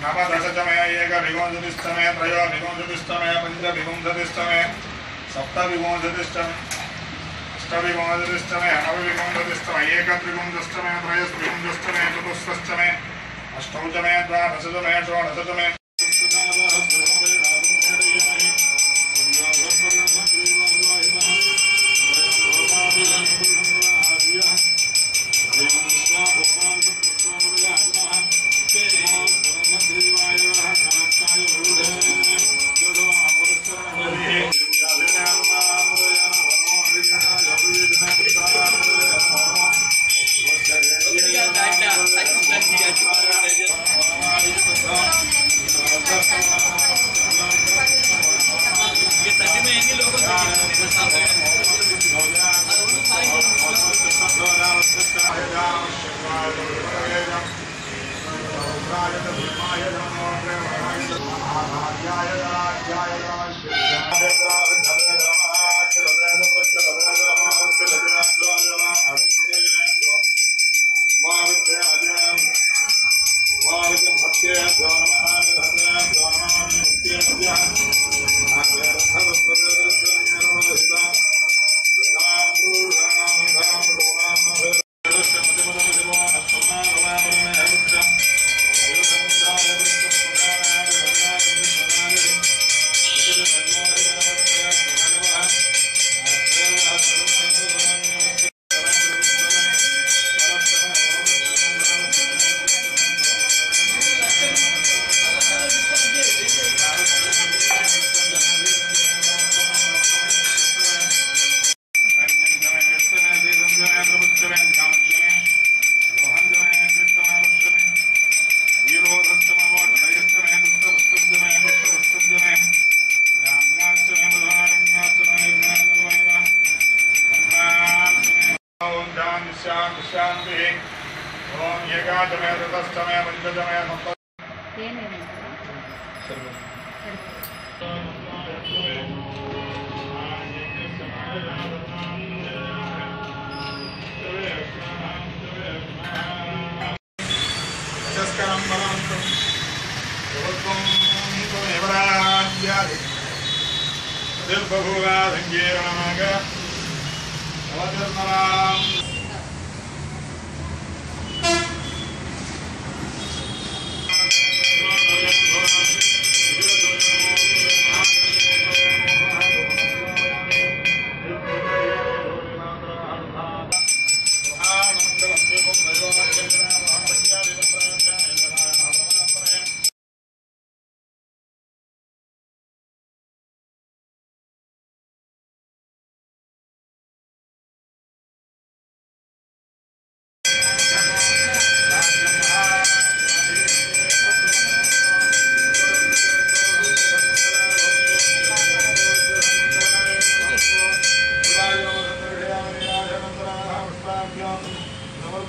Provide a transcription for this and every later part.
एक विगोंसतिष्ठमे त्रयो विगोंसतिष्ठमे पञ्च विगोंसतिष्ठमे सप्त विगोंसतिष्ठमे अष्टविगोंसतिष्ठमे नवविगोंसतिष्ठमे एकत्रिगोंसतिष्ठमे त्रयस्त्रिगोंसतिष्ठमे चतुष्षष्टमे अष्टौचमे, द्वादशतमे, षोडशतमे Jai Ram Jai Ram Shanti Om एकादमे रतस्तमे पञ्चदमे सप्त चस्करं परन्तं प्रभुत्वं त्वमेवराज्यादि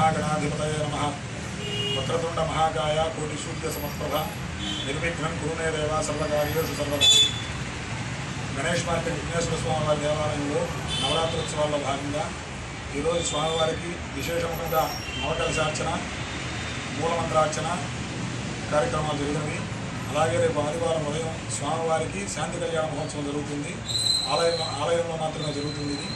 మహాగణాధిపతయ నమ. వక్రతుండ మహాకాయ కోటి సూర్య సమప్రభ. నిర్విఘ్నం కురునే దేవ సర్వకార్యేషు సర్వదా గణేష్ మార్కెట్ విఘ్నేశ్వర స్వామివారి దేవాలయంలో నవరాత్రోత్సవాల్లో భాగంగా ఈరోజు స్వామివారికి విశేషముగా నవకలశార్చన మూలమంత్రార్చన కార్యక్రమాలు జరిగినవి. అలాగే రేపు ఆదివారం ఉదయం స్వామివారికి శాంతి కళ్యాణ మహోత్సవం జరుగుతుంది. ఆలయంలో ఆలయంలో మాత్రమే జరుగుతుంది ఇది.